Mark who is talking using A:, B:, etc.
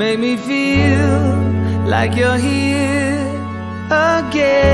A: Make me feel like you're here again.